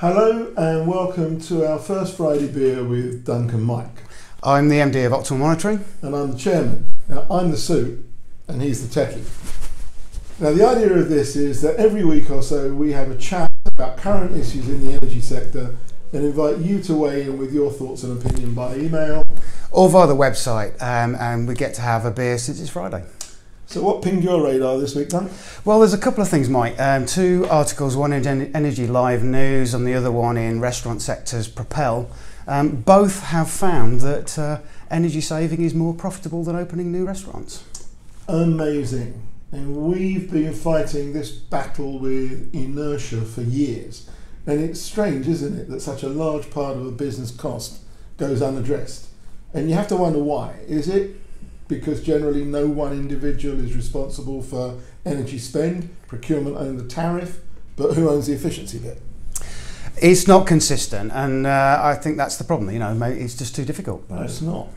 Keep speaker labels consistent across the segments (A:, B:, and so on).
A: Hello and welcome to our first Friday beer with Duncan Mike.
B: I'm the MD of Optimal Monitoring.
A: And I'm the chairman. Now, I'm the suit and he's the techie. Now, the idea of this is that every week or so we have a chat about current issues in the energy sector and invite you to weigh in with your thoughts and opinion by email
B: or via the website. Um, and we get to have a beer since it's Friday.
A: So, what pinged your radar this week, Dan?
B: Well, there's a couple of things, Mike. Um, two articles, one in Energy Live News and the other one in Restaurant Sector's Propel. Um, both have found that uh, energy saving is more profitable than opening new restaurants.
A: Amazing. And we've been fighting this battle with inertia for years. And it's strange, isn't it, that such a large part of a business cost goes unaddressed. And you have to wonder why. Is it because generally no one individual is responsible for energy spend. Procurement owns the tariff, but who owns the efficiency bit?
B: It's not consistent, and uh, I think that's the problem. You know, it's just too difficult.
A: No, it's not.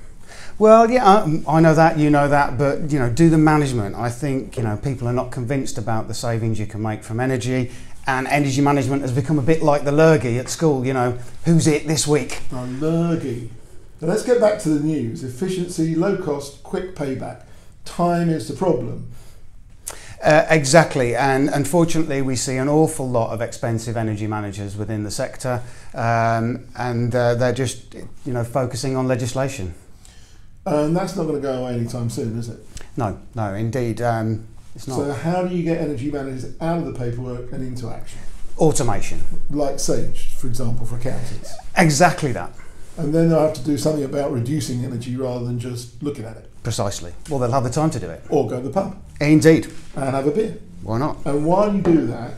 B: Well, yeah, I know that, you know that, but you know, do the management. I think you know people are not convinced about the savings you can make from energy, and energy management has become a bit like the lurgy at school. You know, who's it this week?
A: The lurgy. Now let's get back to the news. Efficiency, low cost, quick payback. Time is the problem.
B: Uh, exactly, and unfortunately, we see an awful lot of expensive energy managers within the sector, um, and uh, they're just, you know, focusing on legislation.
A: And that's not going to go away anytime soon, is it?
B: No, no, indeed, um, it's not.
A: So, how do you get energy managers out of the paperwork and into action?
B: Automation,
A: like Sage, for example, for accountants.
B: Exactly that
A: and then they'll have to do something about reducing energy rather than just looking at it.
B: Precisely. Well, they'll have the time to do it.
A: Or go to the pub.
B: Indeed.
A: And have a beer.
B: Why not?
A: And while you do that,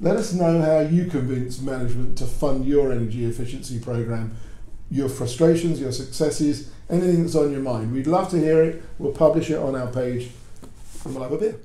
A: let us know how you convince management to fund your energy efficiency program, your frustrations, your successes, anything that's on your mind. We'd love to hear it. We'll publish it on our page and we'll have a beer.